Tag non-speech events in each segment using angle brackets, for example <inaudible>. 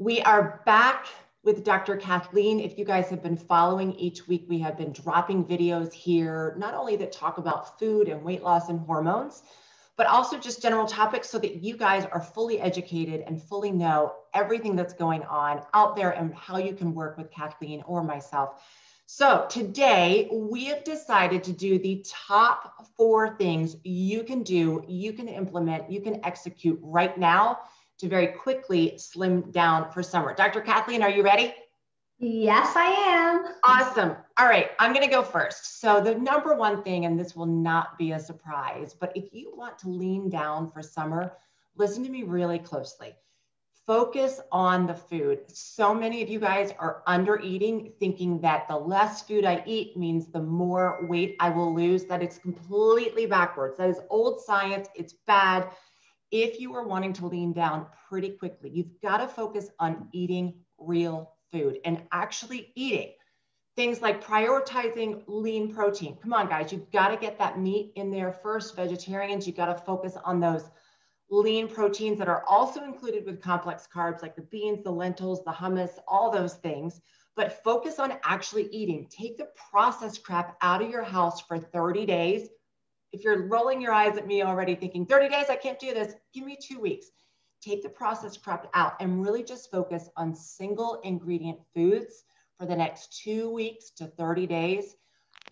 We are back with Dr. Cathleen. If you guys have been following each week, we have been dropping videos here, not only that talk about food and weight loss and hormones, but also just general topics so that you guys are fully educated and fully know everything that's going on out there and how you can work with Cathleen or myself. So today we have decided to do the top four things you can do, you can implement, you can execute right now to very quickly slim down for summer. Dr. Cathleen, are you ready? Yes, I am. Awesome. All right, I'm going to go first. So, the number one thing, and this will not be a surprise, but if you want to lean down for summer, listen to me really closely. Focus on the food. So many of you guys are under eating, thinking that the less food I eat means the more weight I will lose. That it's completely backwards. That is old science. It's bad if you are wanting to lean down pretty quickly, you've got to focus on eating real food and actually eating things like prioritizing lean protein. Come on, guys, you've got to get that meat in there first. Vegetarians, you've got to focus on those lean proteins that are also included with complex carbs like the beans, the lentils, the hummus, all those things. But focus on actually eating. Take the processed crap out of your house for 30 days if you're rolling your eyes at me already thinking 30 days, I can't do this, give me two weeks. Take the processed crap out and really just focus on single ingredient foods for the next two weeks to 30 days.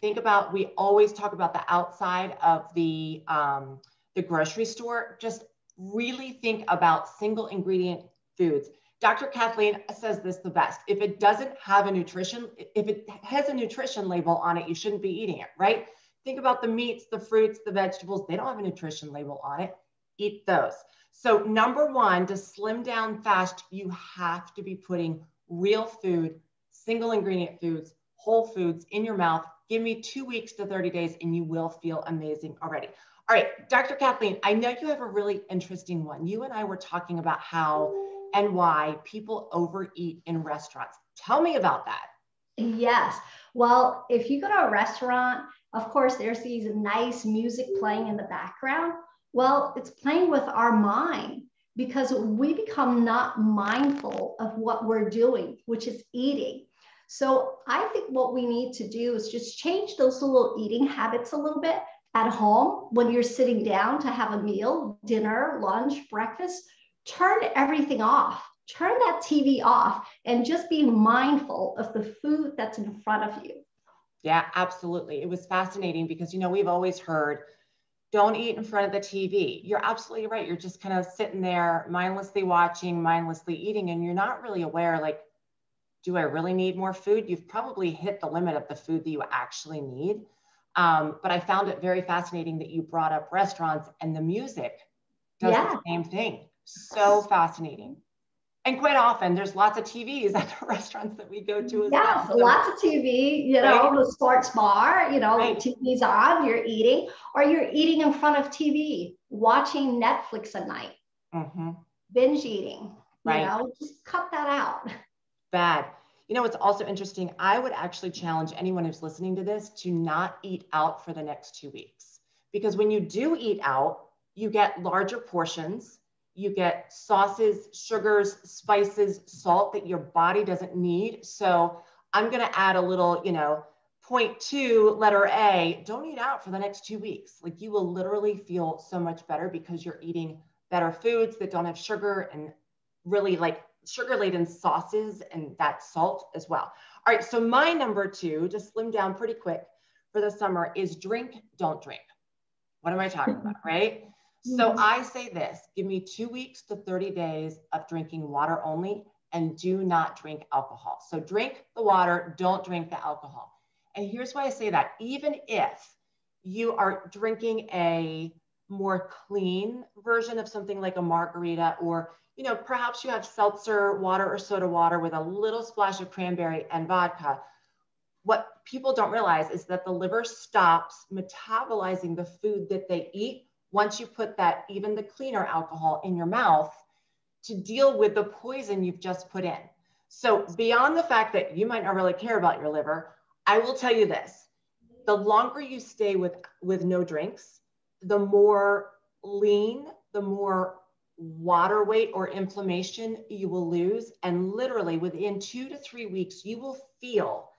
Think about, we always talk about the outside of the, um, the grocery store. Just really think about single ingredient foods. Dr. Cathleen says this the best. If it doesn't have a nutrition, if it has a nutrition label on it, you shouldn't be eating it, right? Think about the meats, the fruits, the vegetables. They don't have a nutrition label on it. Eat those. So, number one, to slim down fast, you have to be putting real food, single ingredient foods, whole foods in your mouth. Give me two weeks to 30 days and you will feel amazing already. All right, Dr. Cathleen, I know you have a really interesting one. You and I were talking about how and why people overeat in restaurants. Tell me about that. Yes. Well, if you go to a restaurant of course, there's these nice music playing in the background. Well, it's playing with our mind because we become not mindful of what we're doing, which is eating. So I think what we need to do is just change those little eating habits a little bit at home when you're sitting down to have a meal, dinner, lunch, breakfast. Turn everything off. Turn that TV off and just be mindful of the food that's in front of you. Yeah, absolutely. It was fascinating because, you know, we've always heard don't eat in front of the TV. You're absolutely right. You're just kind of sitting there mindlessly watching, mindlessly eating, and you're not really aware like, do I really need more food? You've probably hit the limit of the food that you actually need. Um, but I found it very fascinating that you brought up restaurants and the music does yeah. the same thing. So fascinating and quite often there's lots of TVs at <laughs> the restaurants that we go to as yes, well. So, lots of TV, you know, right? the sports bar, you know, right. TV's on, you're eating, or you're eating in front of TV, watching Netflix at night, mm-hmm. binge eating, right. you know, just cut that out. <laughs> Bad. You know, it's also interesting. I would actually challenge anyone who's listening to this to not eat out for the next two weeks. Because when you do eat out, you get larger portions you get sauces, sugars, spices, salt that your body doesn't need. So I'm going to add a little, you know, point two, letter A, don't eat out for the next two weeks. Like you will literally feel so much better because you're eating better foods that don't have sugar and really like sugar laden sauces and that salt as well. All right, so my number two, to slim down pretty quick for the summer, is drink, don't drink. What am I talking about, right? So mm-hmm. I say this give me two weeks to 30 days of drinking water only and do not drink alcohol. So drink the water, don't drink the alcohol. And here's why I say that even if you are drinking a more clean version of something like a margarita or you know perhaps you have seltzer water or soda water with a little splash of cranberry and vodka what people don't realize is that the liver stops metabolizing the food that they eat once you put that, even the cleaner alcohol in your mouth to deal with the poison you've just put in. So, beyond the fact that you might not really care about your liver, I will tell you this the longer you stay with, with no drinks, the more lean, the more water weight or inflammation you will lose. And literally within two to three weeks, you will feel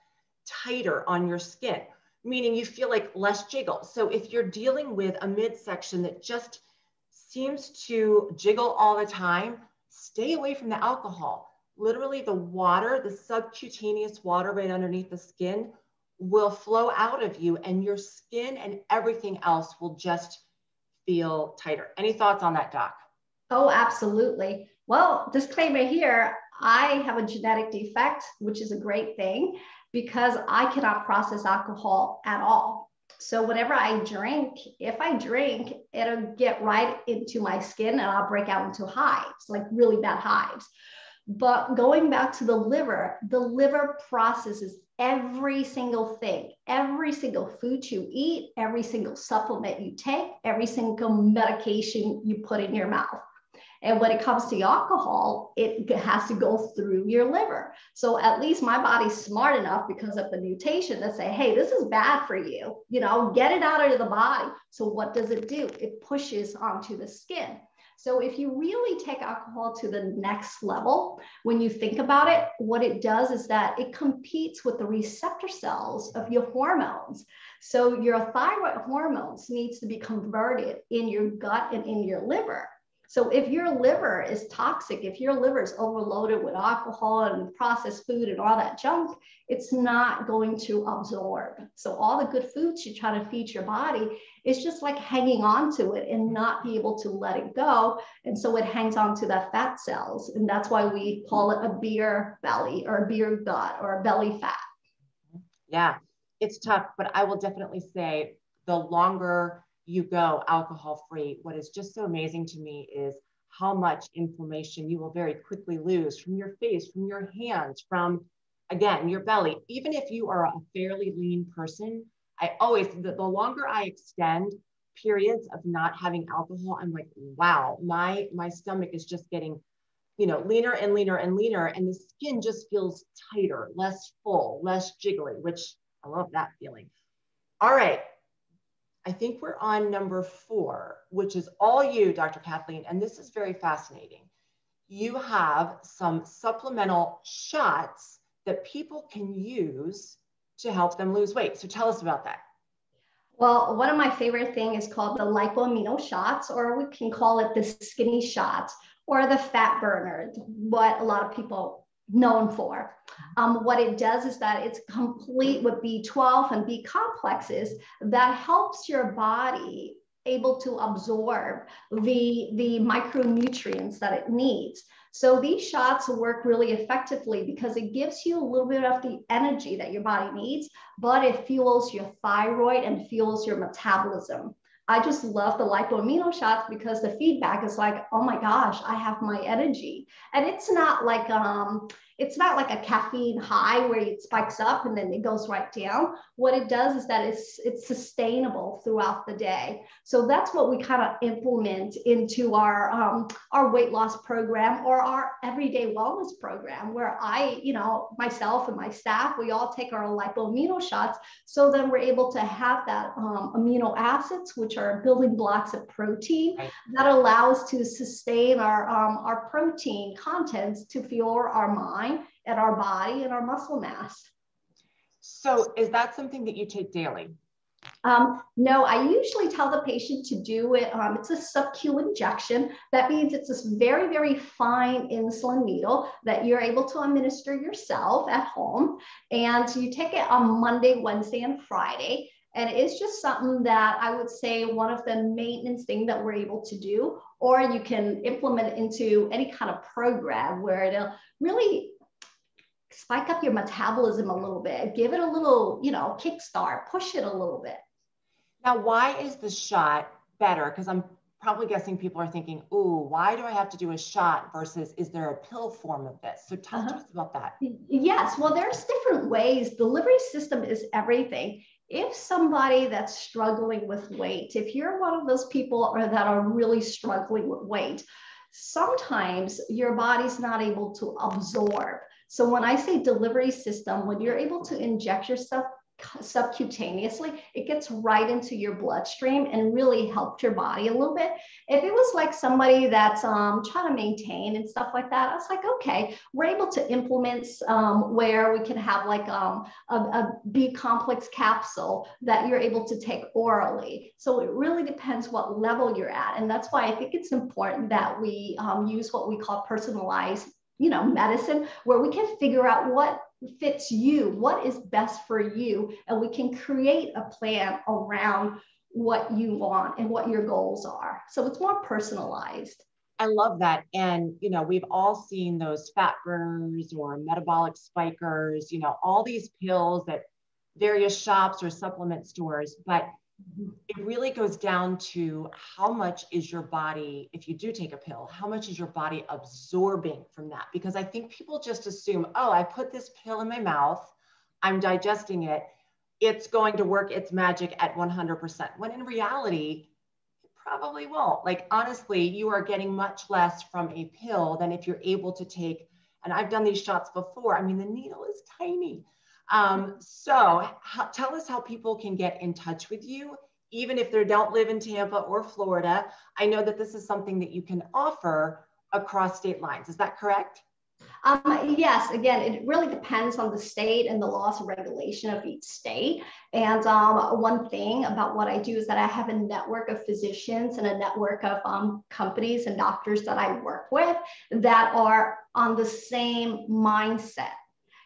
tighter on your skin, meaning you feel like less jiggle. So if you're dealing with a midsection that just seems to jiggle all the time, stay away from the alcohol. Literally, the water, the subcutaneous water right underneath the skin, will flow out of you, and your skin and everything else will just feel tighter. Any thoughts on that, Doc? Oh, absolutely. Well, disclaimer here I have a genetic defect, which is a great thing because I cannot process alcohol at all. So, whenever I drink, if I drink, it'll get right into my skin and I'll break out into hives, like really bad hives. But going back to the liver, the liver processes every single thing, every single food you eat, every single supplement you take, every single medication you put in your mouth. And when it comes to alcohol, it has to go through your liver. So at least my body's smart enough because of the mutation to say, hey, this is bad for you. You know, get it out of the body. So what does it do? It pushes onto the skin. So if you really take alcohol to the next level, when you think about it, what it does is that it competes with the receptor cells of your hormones. So your thyroid hormones needs to be converted in your gut and in your liver. So if your liver is toxic, if your liver is overloaded with alcohol and processed food and all that junk, it's not going to absorb. So all the good foods you try to feed your body is just like hanging on to it and not be able to let it go. And so it hangs on to the fat cells. And that's why we call it a beer belly or a beer gut or a belly fat. Yeah, it's tough, but I will definitely say the longer you go alcohol free, what is just so amazing to me is how much inflammation you will very quickly lose from your face, from your hands, from again, your belly. Even if you are a fairly lean person, I always, the, the longer I extend periods of not having alcohol, I'm like, wow, my my stomach is just getting, you know, leaner and leaner and leaner, and the skin just feels tighter, less full, less jiggly, which I love that feeling. All right, I think we're on number four, which is all you, Dr. Cathleen, and this is very fascinating. You have some supplemental shots that people can use to help them lose weight. So tell us about that. Well, one of my favorite things is called the lipoamino shots, or we can call it the skinny shots or the fat burner, what a lot of people known for. Um, what it does is that it's complete with B12 and B complexes that helps your body able to absorb the, the micronutrients that it needs. So these shots work really effectively because it gives you a little bit of the energy that your body needs, but it fuels your thyroid and fuels your metabolism. I just love the lipoamino shots because the feedback is like, oh my gosh, I have my energy. And it's not like um, it's not like a caffeine high where it spikes up and then it goes right down. What it does is that it's it's sustainable throughout the day. So that's what we kind of implement into our um, our weight loss program or our everyday wellness program, where I, you know, myself and my staff, we all take our lipoamino shots. So then we're able to have that um, amino acids, which are building blocks of protein, that allows to sustain our um, our protein contents to fuel our mind and our body and our muscle mass. So, is that something that you take daily? Um, no, I usually tell the patient to do it. Um, it's a sub-Q injection. That means it's this very, very fine insulin needle that you're able to administer yourself at home. And you take it on Monday, Wednesday, and Friday. And it's just something that I would say one of the maintenance things that we're able to do, or you can implement into any kind of program where it'll really spike up your metabolism a little bit, give it a little, you know, kickstart, push it a little bit. Now, why is the shot better? Because I'm probably guessing people are thinking, ooh, why do I have to do a shot versus is there a pill form of this? So tell uh-huh. us about that. Yes, well, there's different ways. Delivery system is everything. If somebody that's struggling with weight, if you're one of those people or that are really struggling with weight, sometimes your body's not able to absorb so when I say delivery system, when you're able to inject yourself subcutaneously, it gets right into your bloodstream and really helped your body a little bit. If it was like somebody that's um, trying to maintain and stuff like that, I was like, okay, we're able to implement um, where we can have like um, a, a B complex capsule that you're able to take orally. So it really depends what level you're at. And that's why I think it's important that we um, use what we call personalized you know medicine where we can figure out what fits you, what is best for you, and we can create a plan around what you want and what your goals are. So it's more personalized. I love that. And, you know, we've all seen those fat burners or metabolic spikers, you know, all these pills at various shops or supplement stores. But it really goes down to how much is your body, if you do take a pill, how much is your body absorbing from that? Because I think people just assume, oh, I put this pill in my mouth, I'm digesting it, it's going to work its magic at 100%. When in reality, it probably won't. Like, honestly, you are getting much less from a pill than if you're able to take, and I've done these shots before. I mean, the needle is tiny um, so how, tell us how people can get in touch with you, even if they don't live in Tampa or Florida. I know that this is something that you can offer across state lines. Is that correct? Um, yes, again, it really depends on the state and the laws and regulation of each state. And um, one thing about what I do is that I have a network of physicians and a network of um, companies and doctors that I work with that are on the same mindset.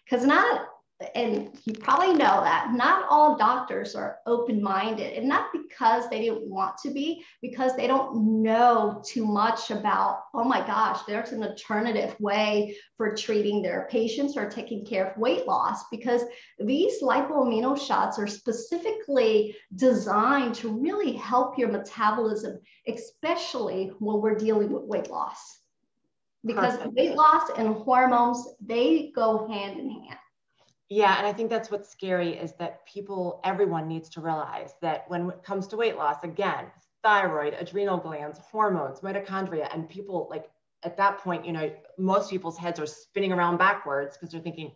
Because not and you probably know that not all doctors are open-minded and not because they didn't want to be because they don't know too much about oh my gosh there's an alternative way for treating their patients or taking care of weight loss because these lipoamino shots are specifically designed to really help your metabolism especially when we're dealing with weight loss because Perfect. weight loss and hormones they go hand in hand yeah, and I think that's what's scary is that people, everyone needs to realize that when it comes to weight loss, again, thyroid, adrenal glands, hormones, mitochondria, and people like at that point, you know, most people's heads are spinning around backwards because they're thinking,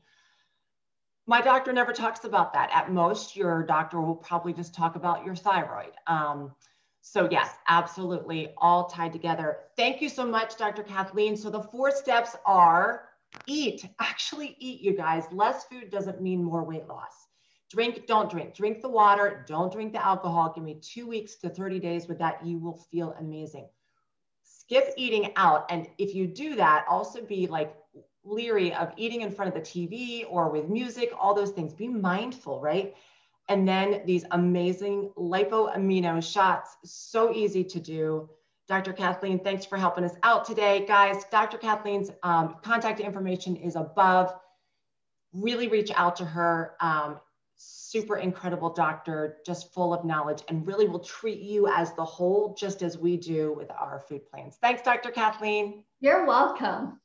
my doctor never talks about that. At most, your doctor will probably just talk about your thyroid. Um, so yes, absolutely, all tied together. Thank you so much, Dr. Cathleen. So the four steps are eat, actually eat, you guys. Less food doesn't mean more weight loss. Drink, don't drink. Drink the water, don't drink the alcohol. Give me two weeks to 30 days with that. You will feel amazing. Skip eating out. And if you do that, also be like leery of eating in front of the TV or with music, all those things. Be mindful, right? And then these amazing lipoamino shots, so easy to do. Dr. Cathleen, thanks for helping us out today. Guys, Dr. Cathleen's um, contact information is above. Really reach out to her. Um, super incredible doctor, just full of knowledge, and really will treat you as the whole, just as we do with our food plans. Thanks, Dr. Cathleen. You're welcome.